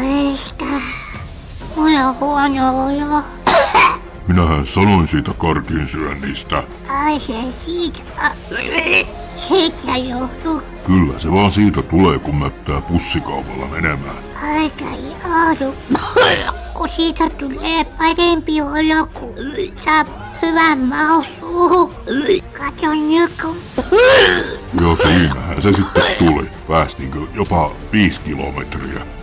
Eistä. Mulla on huono olo. Minähän sanoin siitä karkin syönnistä. Ai se siitä. Siitä johtuu. Kyllä se vaan siitä tulee, kun mättää pussikaupalla menemään. Aika johdu. Kun siitä tulee parempi olo, kun saa hyvän mausuun. Kato nyt, kun... Joo, siinähän se sitten tuli. Päästiinkö jopa viisi kilometriä.